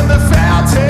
In the fountain.